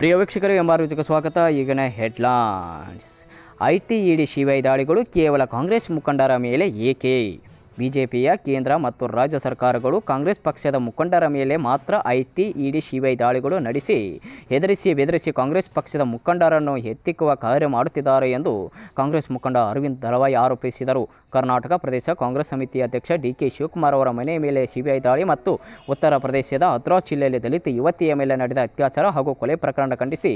ಪ್ರಿಯ ವೀಕ್ಷಕರು ಎಂಬಾರು ಜೊತೆ ಸ್ವಾಗತ. ಈಗಿನ ಹೆಡ್ಲೈನ್ಸ್. ಐ ಟಿ ಇಡಿ ಶಿವೈ ದಾಳಿಗಳು ಕೇವಲ ಕಾಂಗ್ರೆಸ್ ಮುಖಂಡರ ಮೇಲೆ ಏಕೆ? ಬಿಜೆಪಿಯ ಕೇಂದ್ರ ಮತ್ತು ರಾಜ್ಯ ಸರ್ಕಾರಗಳು ಕಾಂಗ್ರೆಸ್ ಪಕ್ಷದ ಮುಖಂಡರ ಮೇಲೆ ಮಾತ್ರ ಐ ಟಿ ಇಡಿ ಶಿವೈ ದಾಳಿಗಳು ನಡೆಸಿ, ಹೆದರಿಸಿ ಬೆದರಿಸಿ ಕಾಂಗ್ರೆಸ್ ಪಕ್ಷದ ಮುಖಂಡರನ್ನು ಎತ್ತಿಕ್ಕುವ ಕಾರ್ಯ ಮಾಡುತ್ತಿದ್ದಾರೆ ಎಂದು ಕಾಂಗ್ರೆಸ್ ಮುಖಂಡ ಅರವಿಂದ್ ದಳವಾಯಿ ಆರೋಪಿಸಿದರು. ಕರ್ನಾಟಕ ಪ್ರದೇಶ ಕಾಂಗ್ರೆಸ್ ಸಮಿತಿ ಅಧ್ಯಕ್ಷ ಡಿ ಕೆ ಶಿವಕುಮಾರ್ ಅವರ ಮನೆ ಮೇಲೆ ಸಿಬಿಐ ದಾಳಿ ಮತ್ತು ಉತ್ತರ ಪ್ರದೇಶದ ಹತ್ರಾಸ್ ಜಿಲ್ಲೆಯಲ್ಲಿ ದಲಿತ ಯುವತಿಯ ಮೇಲೆ ನಡೆದ ಅತ್ಯಾಚಾರ ಹಾಗೂ ಕೊಲೆ ಪ್ರಕರಣ ಖಂಡಿಸಿ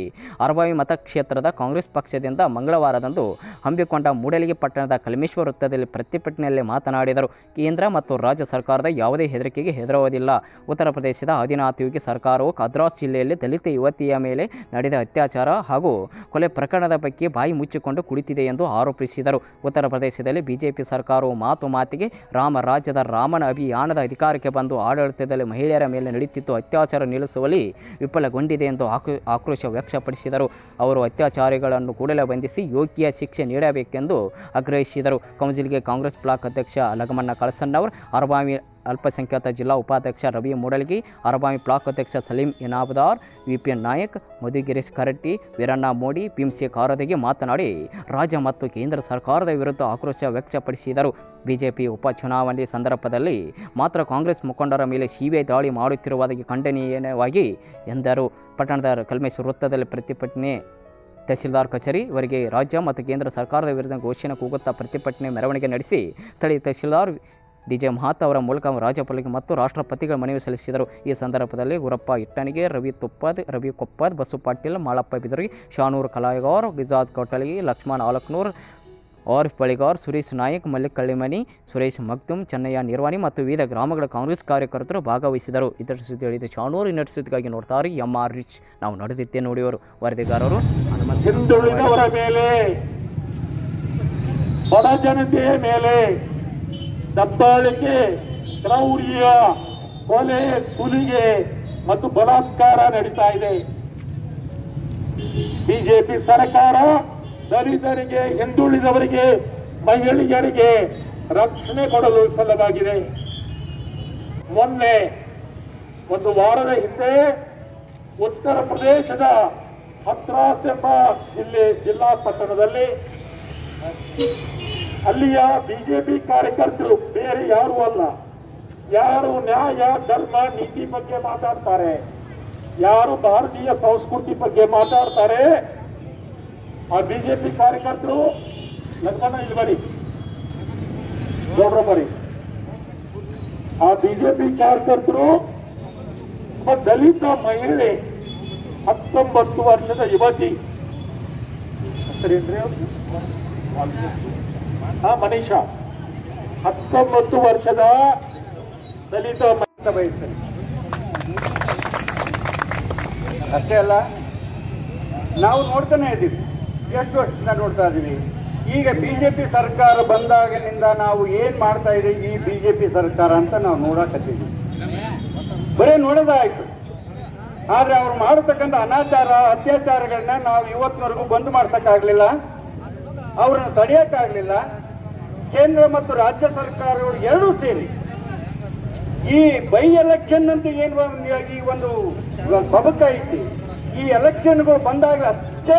ಅರಬಾವಿ ಮತಕ್ಷೇತ್ರದ ಕಾಂಗ್ರೆಸ್ ಪಕ್ಷದಿಂದ ಮಂಗಳವಾರದಂದು ಹಮ್ಮಿಕೊಂಡ ಮೂಡಲಿಗೆ ಪಟ್ಟಣದ ಕಲ್ಮೇಶ್ವರ ವೃತ್ತದಲ್ಲಿ ಪ್ರತಿಭಟನೆಯಲ್ಲಿ ಮಾತನಾಡಿದರು. ಕೇಂದ್ರ ಮತ್ತು ರಾಜ್ಯ ಸರ್ಕಾರದ ಯಾವುದೇ ಹೆದರಿಕೆಗೆ ಹೆದರುವುದಿಲ್ಲ. ಉತ್ತರ ಪ್ರದೇಶದ ಆದಿನಾಥಿಯೋಗಿ ಸರ್ಕಾರವು ಕದ್ರಾಸ್ ಜಿಲ್ಲೆಯಲ್ಲಿ ದಲಿತ ಯುವತಿಯ ಮೇಲೆ ನಡೆದ ಅತ್ಯಾಚಾರ ಹಾಗೂ ಕೊಲೆ ಪ್ರಕರಣದ ಬಗ್ಗೆ ಬಾಯಿ ಮುಚ್ಚಿಕೊಂಡು ಕುಳಿತಿದೆ ಎಂದು ಆರೋಪಿಸಿದರು. ಉತ್ತರ ಪ್ರದೇಶದಲ್ಲಿ ಬಿಜೆಪಿ ಸರ್ಕಾರವು ಮಾತು ಮಾತಿಗೆ ರಾಮ ರಾಜ್ಯದ ರಾಮನ ಅಭಿಯಾನದ ಅಧಿಕಾರಕ್ಕೆ ಬಂದು ಆಡಳಿತದಲ್ಲಿ ಮಹಿಳೆಯರ ಮೇಲೆ ನಡೆಯುತ್ತಿತ್ತು. ಅತ್ಯಾಚಾರ ನಿಲ್ಲಿಸುವಲ್ಲಿ ವಿಫಲಗೊಂಡಿದೆ ಎಂದು ಆಕ್ರೋ- ಆಕ್ರೋಶ ವ್ಯಕ್ತಪಡಿಸಿದರು. ಅವರು ಅತ್ಯಾಚಾರಿಗಳನ್ನು ಕೂಡಲೇ ಬಂಧಿಸಿ ಯೋಗ್ಯ ಶಿಕ್ಷೆ ನೀಡಬೇಕೆಂದು ಆಗ್ರಹಿಸಿದರು. ಕೌನ್ಸಿಲ್ಗೆ ಕಾಂಗ್ರೆಸ್ ಬ್ಲಾಕ್ ಅಧ್ಯಕ್ಷ ಲಗಮಣ್ಣ ಕಳಸಣ್ಣವರ್ ಅರಬಾವಿ ಅಲ್ಪಸಂಖ್ಯಾತ ಜಿಲ್ಲಾ ಉಪಾಧ್ಯಕ್ಷ ರವಿ ಮೂಡಲ್ಗಿ ಅರಬಾಮಿ ಬ್ಲಾಕ್ ಅಧ್ಯಕ್ಷ ಸಲೀಂ ಇನಾಬದಾರ್ ವಿ ಪಿ ನಾಯಕ್, ಮಧುಗಿರೀಶ್ ಕರಟ್ಟಿ, ವೀರಣ್ಣ ಮೋಡಿ ಪಿಂಸಿ ಕಾರದಗಿ ಮಾತನಾಡಿ ರಾಜ್ಯ ಮತ್ತು ಕೇಂದ್ರ ಸರ್ಕಾರದ ವಿರುದ್ಧ ಆಕ್ರೋಶ ವ್ಯಕ್ತಪಡಿಸಿದರು. ಬಿಜೆಪಿ ಉಪಚುನಾವಣೆ ಸಂದರ್ಭದಲ್ಲಿ ಮಾತ್ರ ಕಾಂಗ್ರೆಸ್ ಮುಖಂಡರ ಮೇಲೆ ಸಿಬಿಐ ದಾಳಿ ಮಾಡುತ್ತಿರುವುದಾಗಿ ಖಂಡನೀಯವಾಗಿ ಎಂದರು. ಪಟ್ಟಣದ ಕಲ್ಮೇಶ್ ವೃತ್ತದಲ್ಲಿ ಪ್ರತಿಭಟನೆ ತಹಸೀಲ್ದಾರ್ ಕಚೇರಿವರೆಗೆ ರಾಜ್ಯ ಮತ್ತು ಕೇಂದ್ರ ಸರ್ಕಾರದ ವಿರುದ್ಧ ಘೋಷಣೆ ಕೂಗುತ್ತಾ ಪ್ರತಿಭಟನೆ ಮೆರವಣಿಗೆ ನಡೆಸಿ ಸ್ಥಳೀಯ ತಹಸೀಲ್ದಾರ್ ಡಿ ಜೆ ಮಹಾತ್ ಅವರ ಮೂಲಕ ರಾಜ್ಯಪಾಲರಿಗೆ ಮತ್ತು ರಾಷ್ಟ್ರಪತಿಗಳ ಮನವಿ ಸಲ್ಲಿಸಿದರು. ಈ ಸಂದರ್ಭದಲ್ಲಿ ಗುರಪ್ಪ ಇಟ್ಟಣಿಗೆ, ರವಿ ತುಪ್ಪದ್, ರವಿ ಕೊಪ್ಪದ್, ಬಸು ಪಾಟೀಲ್, ಮಾಳಪ್ಪ ಬಿದರಿ, ಶಾನೂರ್ ಕಲಾಯಗೌರ್ ಗಿಜಾಜ್ ಕೌಟಳಿ ಲಕ್ಷ್ಮಣ್ ಆಲಕ್ನೂರ್, ಆರಿಫ್ ಬಳಿಗಾರ್, ಸುರೇಶ್ ನಾಯಕ್ ಮಲ್ಲಿಕ್ ಕಳ್ಳಿಮನಿ ಸುರೇಶ್ ಮಗ್ದುಮ್, ಚೆನ್ನಯ್ಯ ನಿರ್ವಾಣಿ ಮತ್ತು ವಿವಿಧ ಗ್ರಾಮಗಳ ಕಾಂಗ್ರೆಸ್ ಕಾರ್ಯಕರ್ತರು ಭಾಗವಹಿಸಿದರು. ಇದರ ಸುದ್ದಿ ಹೇಳಿದ ಶಾನೂರು ಇನ್ನಷ್ಟು ಸುದ್ದಿಗಾಗಿ ನೋಡ್ತಾರೆ ಎಂ ಆರ್ ರಿಚ್. ನಾವು ನಡೆದಿದ್ದೇ ನೋಡಿಯವರು. ವರದಿಗಾರರು ಮೇಲೆ ದಬ್ಬಾಳಿಕೆ, ಕ್ರೌರ್ಯ, ಕೊಲೆ, ಸುಲಿಗೆ ಮತ್ತು ಬಲಾತ್ಕಾರ ನಡೀತಾ ಇದೆ. ಬಿಜೆಪಿ ಸರ್ಕಾರ ದಲಿತರಿಗೆ, ಹಿಂದುಳಿದವರಿಗೆ, ಮಹಿಳೆಯರಿಗೆ ರಕ್ಷಣೆ ಕೊಡಲು ವಿಫಲವಾಗಿದೆ. ಮೊನ್ನೆ, ಒಂದು ವಾರದ ಹಿಂದೆ ಉತ್ತರ ಪ್ರದೇಶದ ಹತ್ರಾಸ್ ಎಂಬ ಜಿಲ್ಲೆ, ಜಿಲ್ಲಾ ಪಟ್ಟಣದಲ್ಲಿ ಅಲ್ಲಿಯ ಬಿಜೆಪಿ ಕಾರ್ಯಕರ್ತರು ಬೇರೆ ಯಾರು ಅಲ್ಲ. ಯಾರು ನ್ಯಾಯ, ಧರ್ಮ, ನೀತಿ ಬಗ್ಗೆ ಮಾತಾಡ್ತಾರೆ? ಯಾರು ಭಾರತೀಯ ಸಂಸ್ಕೃತಿ ಬಗ್ಗೆ ಮಾತಾಡ್ತಾರೆ? ಆ ಬಿಜೆಪಿ ಕಾರ್ಯಕರ್ತರು, ಲಕ್ಷ್ಮಣ, ಇಲ್ಲಿ ಬರಿ ಗೌಡ್ರ ಬರಿ ಆ ಬಿಜೆಪಿ ಕಾರ್ಯಕರ್ತರು ದಲಿತ ಮಹಿಳೆ, ಹತ್ತೊಂಬತ್ತು ವರ್ಷದ ಯುವತಿ. ಹೆಸರೇನ್ರಿ ಅವ್ರ್ದು? ಮನೀಷ ಹತ್ತೊಂಬತ್ತು ವರ್ಷದ ದಲಿತ ಬಯಸ್ತಾರೆ ಅಷ್ಟೇ ಅಲ್ಲ, ನಾವು ನೋಡ್ತಾನೆ ಇದ್ದೀವಿ. ಎಷ್ಟು ವರ್ಷದಿಂದ ನೋಡ್ತಾ ಇದ್ದೀವಿ. ಈಗ ಬಿಜೆಪಿ ಸರ್ಕಾರ ಬಂದಾಗಿನಿಂದ ನಾವು ಏನ್ ಮಾಡ್ತಾ ಇದೆ ಈ ಬಿಜೆಪಿ ಸರ್ಕಾರ ಅಂತ ನಾವು ನೋಡಕತ್ತೀವಿ ಬರೀ ನೋಡೋದಾಯ್ತು ಆದ್ರೆ ಅವ್ರು ಮಾಡತಕ್ಕಂಥ ಅನಾಚಾರ ಅತ್ಯಾಚಾರಗಳನ್ನ ನಾವು ಇವತ್ತಿನವರೆಗೂ ಬಂದ್ ಮಾಡ್ತಕ್ಕಾಗ್ಲಿಲ್ಲ ಅವ್ರನ್ನ ತಡೆಯಕ್ಕಾಗ್ಲಿಲ್ಲ ಕೇಂದ್ರ ಮತ್ತು ರಾಜ್ಯ ಸರ್ಕಾರಗಳು ಎರಡೂ ಸೇರಿ ಈ ಬೈ ಎಲೆಕ್ಷನ್ ಅಂತ ಏನು ಈ ಒಂದು ಸಬಕ ಐತಿ, ಈ ಎಲೆಕ್ಷನ್ಗಳು ಬಂದಾಗ ಅಷ್ಟೇ